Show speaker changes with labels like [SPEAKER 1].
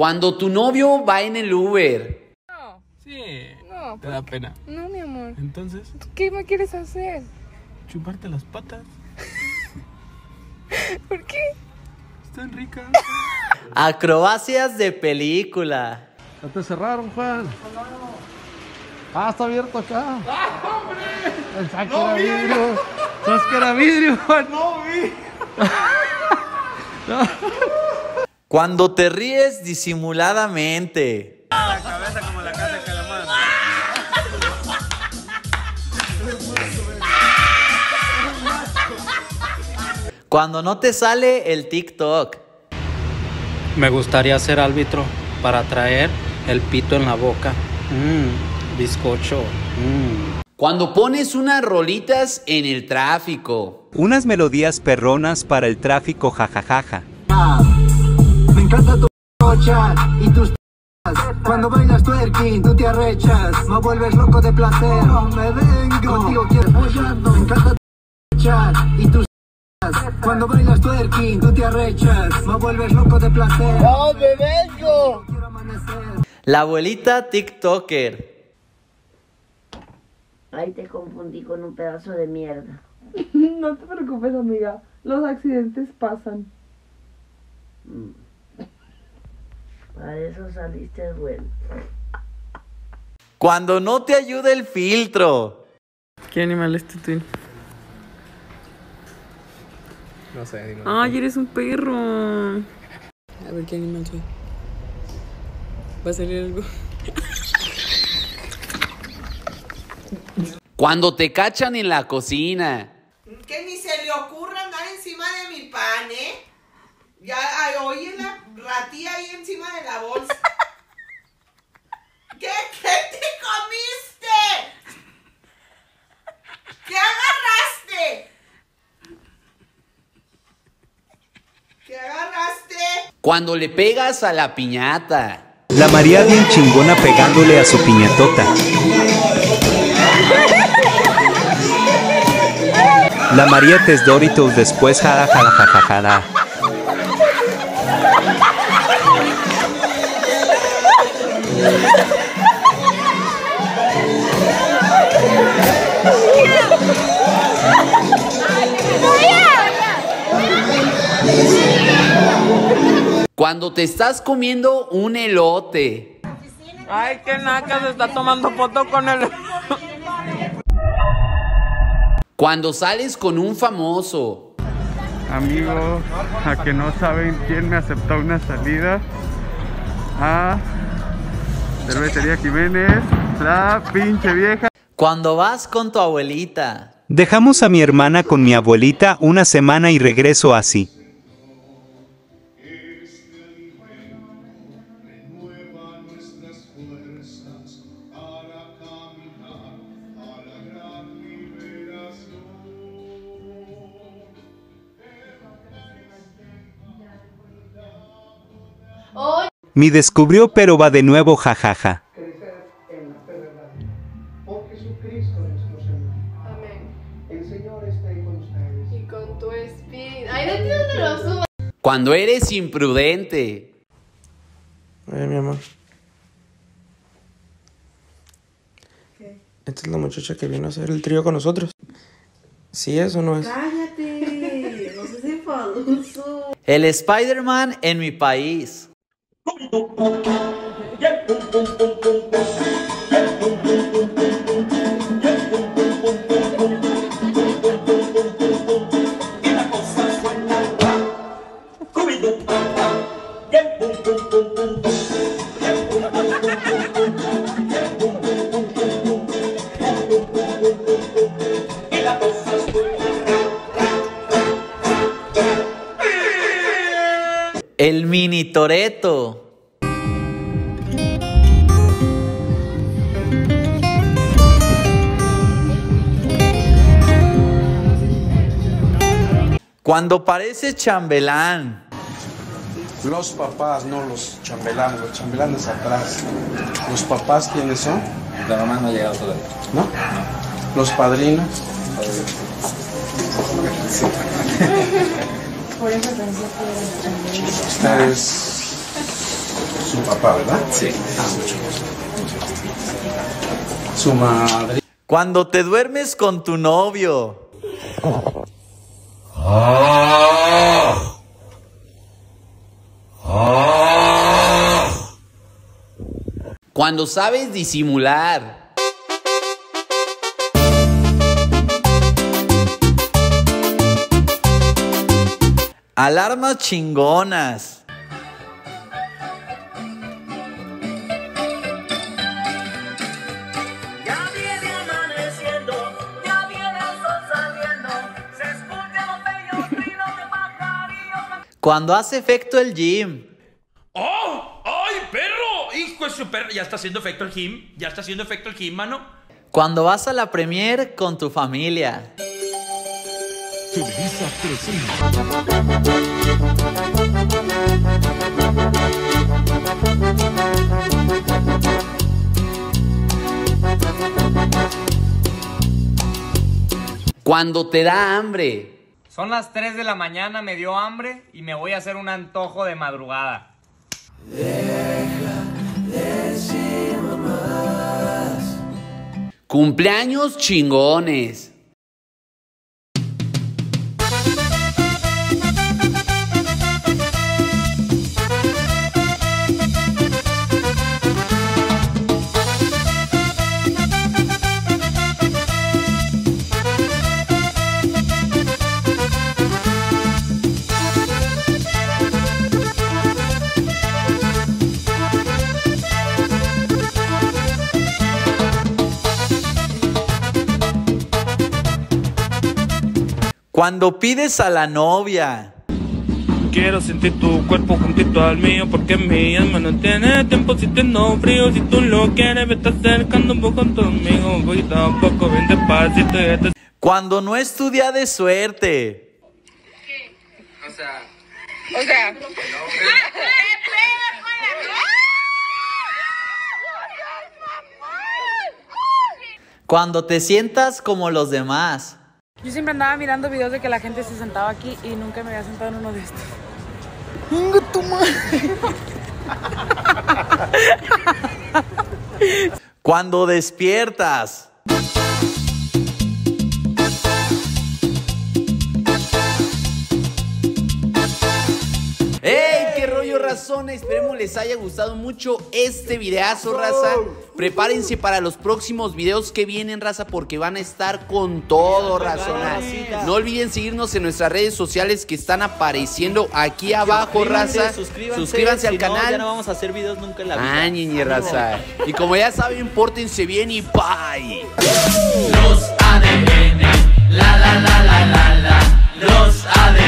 [SPEAKER 1] Cuando tu novio va en el Uber.
[SPEAKER 2] No,
[SPEAKER 3] Sí.
[SPEAKER 2] no,
[SPEAKER 3] Te da pena.
[SPEAKER 2] no, mi amor.
[SPEAKER 3] Entonces,
[SPEAKER 2] ¿Qué me quieres hacer?
[SPEAKER 3] chuparte las patas.
[SPEAKER 2] ¿Por qué?
[SPEAKER 3] Están ricas.
[SPEAKER 1] Acrobacias de película.
[SPEAKER 4] Ya te cerraron, Juan. Ah, está abierto acá. ¡Ah, hombre! Pensaba que era vidrio. ¿Sabes que era vidrio, Juan? No vi.
[SPEAKER 1] Cuando te ríes disimuladamente.
[SPEAKER 3] La cabeza como la casa de calamar.
[SPEAKER 1] Cuando no te sale el TikTok.
[SPEAKER 5] Me gustaría ser árbitro para traer el pito en la boca. Mmm, bizcocho. Mmm.
[SPEAKER 1] Cuando pones unas rolitas en el tráfico.
[SPEAKER 6] Unas melodías perronas para el tráfico jajajaja.
[SPEAKER 7] Me encanta tu rocha y tus. Cuando bailas twerking, tú te arrechas. Me vuelves loco de placer. No me vengo. Contigo quiero follando. Me encanta tu rocha y tus. Cuando bailas twerking, tú te arrechas. Me vuelves loco de placer. No me vengo. Quiero amanecer.
[SPEAKER 1] La abuelita TikToker.
[SPEAKER 8] Ahí te confundí con un pedazo de mierda.
[SPEAKER 2] No te preocupes, amiga. Los accidentes pasan.
[SPEAKER 8] Para eso saliste bueno.
[SPEAKER 1] Cuando no te ayuda el filtro.
[SPEAKER 2] ¿Qué animal es Tutín?
[SPEAKER 3] No sé, dime.
[SPEAKER 2] Ay, eres un perro. A ver qué animal soy. Va a salir algo.
[SPEAKER 1] Cuando te cachan en la cocina.
[SPEAKER 9] Que ni se le ocurra andar encima de mi pan, ¿eh? Ya ay, oye la ratilla ahí encima de la bolsa. ¿Qué, qué te comiste? ¿Qué agarraste? ¿Qué agarraste?
[SPEAKER 1] Cuando le pegas a la piñata.
[SPEAKER 6] La María bien chingona pegándole a su piñatota. La María tes Doritos después jara jara jara jara.
[SPEAKER 1] Cuando te estás comiendo un elote.
[SPEAKER 2] Ay, qué naca se está tomando foto con el.
[SPEAKER 1] Cuando sales con un famoso.
[SPEAKER 4] Amigos, a que no saben quién me aceptó una salida. A Cervecería Jiménez, la pinche vieja.
[SPEAKER 1] Cuando vas con tu abuelita.
[SPEAKER 6] Dejamos a mi hermana con mi abuelita una semana y regreso así. Mi descubrió pero va de nuevo jajaja.
[SPEAKER 7] crecer Señor esté con ustedes.
[SPEAKER 2] Y con tu espíritu. Ay, no entiendo dónde lo subo.
[SPEAKER 1] Cuando eres imprudente.
[SPEAKER 10] Oye, mi amor. Esta es la muchacha que vino a hacer el trío con nosotros. ¿Sí es o no es?
[SPEAKER 8] Cállate, no seas enfadoso.
[SPEAKER 1] El Spider-Man en mi país. El mini Toreto. Cuando parece chambelán.
[SPEAKER 10] Los papás, no los chambelanes. Los chambelanes atrás. ¿Los papás quiénes son?
[SPEAKER 5] La mamá no ha llegado todavía.
[SPEAKER 10] ¿No? Los padrinos. Ustedes Su papá, ¿verdad? Sí. Ah, mucho gusto. Su madre.
[SPEAKER 1] Cuando te duermes con tu novio. Cuando sabes disimular.
[SPEAKER 11] De pajarillos.
[SPEAKER 1] Cuando hace efecto el gym.
[SPEAKER 12] ¡Oh! ¡Ay, perro! ¡Hijo de su perro! Ya está haciendo efecto el gym. Ya está haciendo efecto el gym, mano.
[SPEAKER 1] Cuando vas a la premier con tu familia. Cuando te da hambre.
[SPEAKER 13] Son las 3 de la mañana, me dio hambre y me voy a hacer un antojo de madrugada.
[SPEAKER 1] Cumpleaños chingones. Cuando pides a la novia.
[SPEAKER 14] Quiero sentir tu cuerpo juntito al mío porque mi alma no tiene tiempo si tengo frío. Si tú lo quieres, me estás acercando un poco conmigo. Poquito a poco, bien despacito. te-
[SPEAKER 1] Cuando no es tu día de suerte.
[SPEAKER 14] O sea,
[SPEAKER 2] O sea.
[SPEAKER 1] Cuando te sientas como los demás.
[SPEAKER 2] Yo siempre andaba mirando videos de que la gente se sentaba aquí y nunca me había sentado en uno de estos.
[SPEAKER 1] Cuando despiertas. esperemos les haya gustado mucho este videazo, raza. Prepárense para los próximos videos que vienen, raza, porque van a estar con todo, razona. No olviden seguirnos en nuestras redes sociales que están apareciendo aquí abajo, raza. Suscríbanse, al canal.
[SPEAKER 15] Ya no vamos a hacer videos nunca en la ah, vida.
[SPEAKER 1] Ah, niñe, raza. Y como ya saben, pórtense bien y bye. Los ADN, la la la la la la.